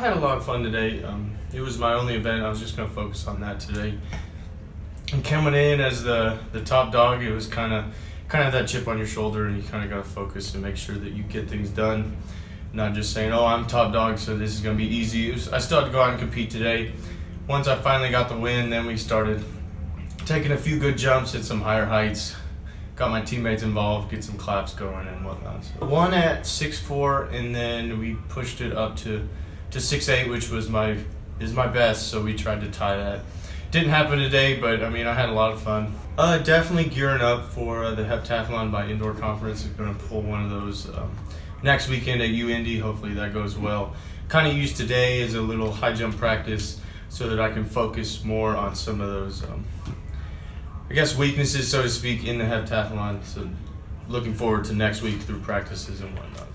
had a lot of fun today. Um, it was my only event. I was just going to focus on that today. And coming in as the, the top dog, it was kind of kind of that chip on your shoulder, and you kind of got to focus and make sure that you get things done. Not just saying, "Oh, I'm top dog, so this is going to be easy." Was, I still had to go out and compete today. Once I finally got the win, then we started taking a few good jumps at some higher heights. Got my teammates involved, get some claps going and whatnot. So one at six four, and then we pushed it up to to six eight, which was my is my best. So we tried to tie that. Didn't happen today, but I mean I had a lot of fun. Uh, definitely gearing up for uh, the heptathlon by indoor conference. I'm gonna pull one of those um, next weekend at UIndy. Hopefully that goes well. Kind of used today as a little high jump practice so that I can focus more on some of those, um, I guess, weaknesses, so to speak, in the heptathlon. So looking forward to next week through practices and whatnot.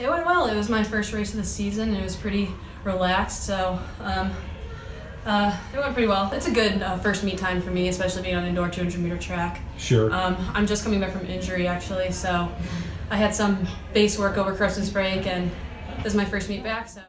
It went well. It was my first race of the season, and it was pretty relaxed. So um, uh, it went pretty well. It's a good uh, first meet time for me, especially being on indoor 200 meter track. Sure. Um, I'm just coming back from injury actually, so I had some base work over Christmas break, and this is my first meet back. So.